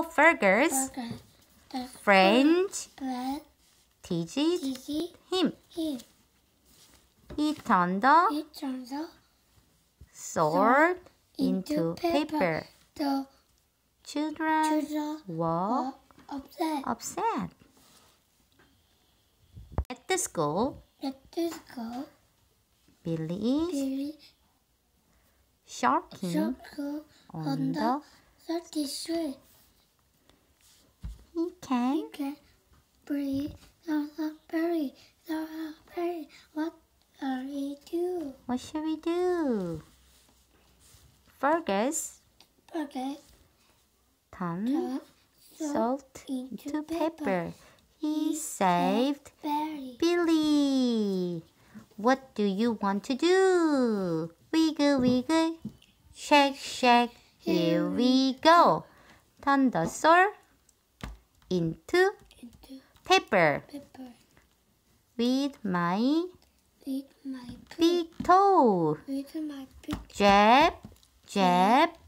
So Fergus, burger. The friend, bread teased easy him. He turned the sword into paper. the Children were upset. At the school, Let this go. Billy is sharking on the the thirty three. He can He can breathe berry. The berry. What are we do? What shall we do? Fergus turned Turn salt into into paper. paper. He saved berry. Billy. What do you want to do? Wiggle, wiggle, shake, shake. Here we go. Sword into into paper paper. with my With my big toe. With my pig. Jab, jab.